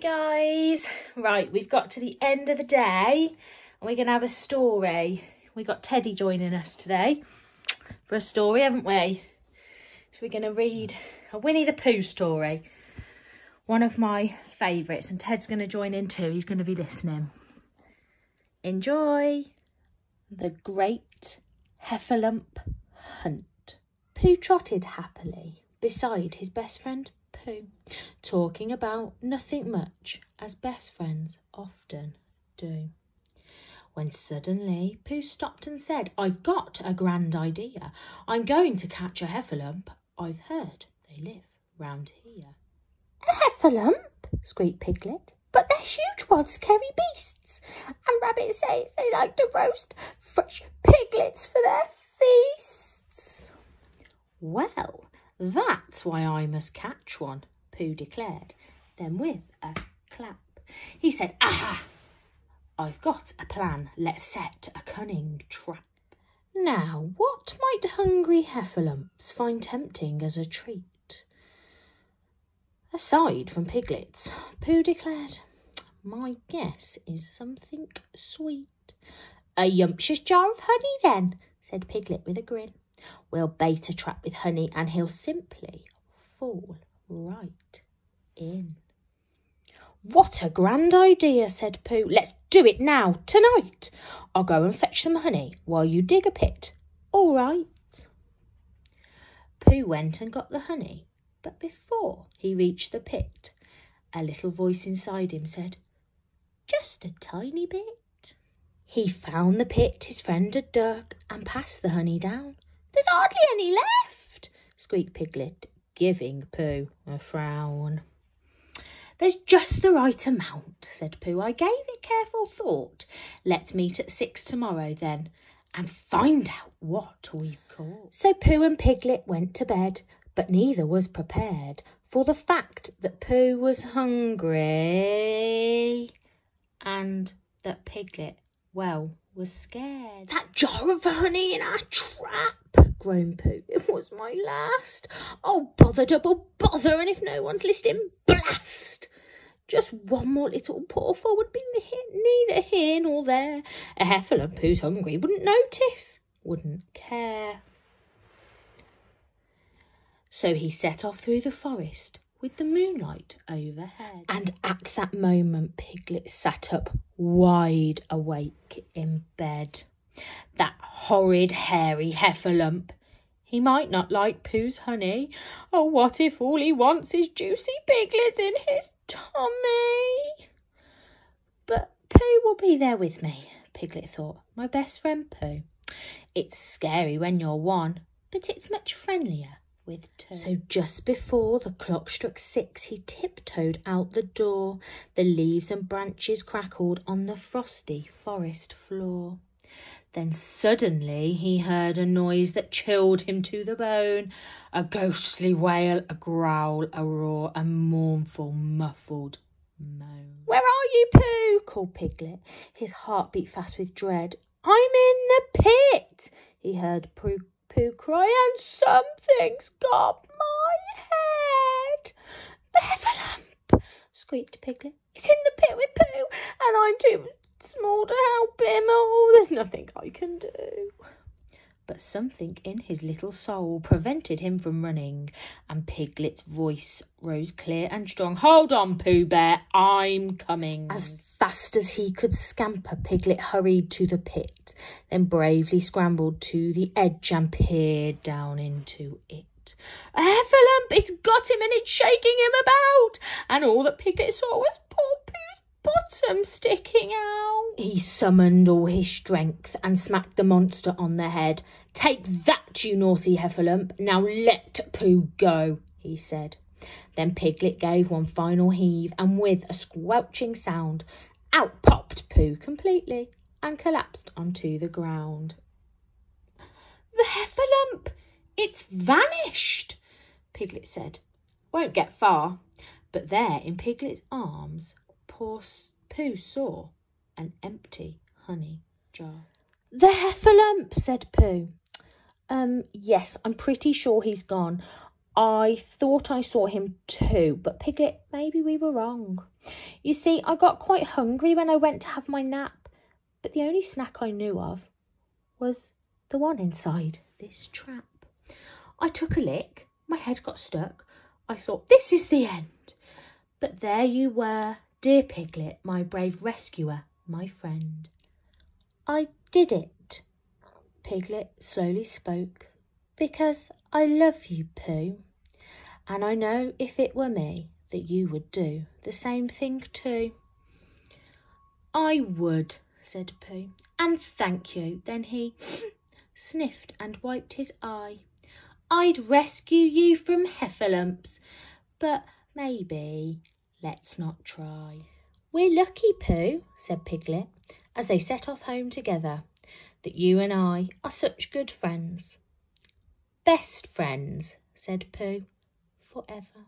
guys. Right, we've got to the end of the day and we're going to have a story. We got Teddy joining us today for a story, haven't we? So we're going to read a Winnie the Pooh story. One of my favourites and Ted's going to join in too. He's going to be listening. Enjoy. The Great Heffalump Hunt. Pooh trotted happily beside his best friend Pooh, talking about nothing much, as best friends often do. When suddenly Pooh stopped and said, I've got a grand idea. I'm going to catch a heffalump. I've heard they live round here. A heffalump? squeaked Piglet. But they're huge wild scary beasts. And Rabbit says they like to roast fresh piglets for their feasts. Well, that's why I must catch one, Pooh declared. Then with a clap, he said, Aha! I've got a plan. Let's set a cunning trap. Now, what might hungry heffalumps find tempting as a treat? Aside from piglets, Pooh declared, my guess is something sweet. A yumptious jar of honey, then, said Piglet with a grin. We'll bait a trap with honey and he'll simply fall right in. What a grand idea, said Pooh. Let's do it now, tonight. I'll go and fetch some honey while you dig a pit. All right. Pooh went and got the honey, but before he reached the pit, a little voice inside him said, Just a tiny bit. He found the pit his friend had dug and passed the honey down. There's hardly any left, squeaked Piglet, giving Pooh a frown. There's just the right amount, said Pooh. I gave it careful thought. Let's meet at six tomorrow then and find out what we've caught. So Pooh and Piglet went to bed, but neither was prepared for the fact that Pooh was hungry and that Piglet, well, was scared. That jar of honey in our trap, groaned Pooh. It was my last. Oh, bother, double bother, and if no one's listening, blast! Just one more little paw would be neither here nor there. A heffalump who's hungry wouldn't notice, wouldn't care. So he set off through the forest with the moonlight overhead. And at that moment, Piglet sat up wide awake in bed. That horrid hairy heifer heffalump. He might not like Pooh's honey. Oh, what if all he wants is juicy piglets in his tummy? But Pooh will be there with me, Piglet thought. My best friend Pooh. It's scary when you're one, but it's much friendlier with two. So just before the clock struck six, he tiptoed out the door. The leaves and branches crackled on the frosty forest floor. Then suddenly he heard a noise that chilled him to the bone. A ghostly wail, a growl, a roar, a mournful, muffled moan. Where are you, Pooh? called Piglet. His heart beat fast with dread. I'm in the pit, he heard Pooh Pooh cry, and something's got my head. Heffalump, squeaked Piglet. It's in the pit with Pooh, and I'm too small to help him. Oh, there's nothing I can do. But something in his little soul prevented him from running, and Piglet's voice rose clear and strong. Hold on, Pooh Bear, I'm coming. As fast as he could scamper, Piglet hurried to the pit, then bravely scrambled to the edge and peered down into it. A heffalump! It's got him and it's shaking him about! And all that Piglet saw was poor bottom sticking out. He summoned all his strength and smacked the monster on the head. Take that, you naughty heffalump! Now let Pooh go, he said. Then Piglet gave one final heave, and with a squelching sound, out popped Pooh completely and collapsed onto the ground. The heffalump! It's vanished, Piglet said. Won't get far. But there in Piglet's arms, poor Pooh saw an empty honey jar. The heffalump, said Pooh. Um, yes, I'm pretty sure he's gone. I thought I saw him too, but Piglet, maybe we were wrong. You see, I got quite hungry when I went to have my nap, but the only snack I knew of was the one inside this trap. I took a lick, my head got stuck. I thought, this is the end. But there you were, dear Piglet, my brave rescuer, my friend. I did it, Piglet slowly spoke, because I love you, Pooh. And I know if it were me that you would do the same thing too. I would, said Pooh, and thank you. Then he sniffed and wiped his eye. I'd rescue you from heffalumps, but maybe let's not try. We're lucky, Pooh, said Piglet, as they set off home together, that you and I are such good friends. Best friends, said Pooh, forever.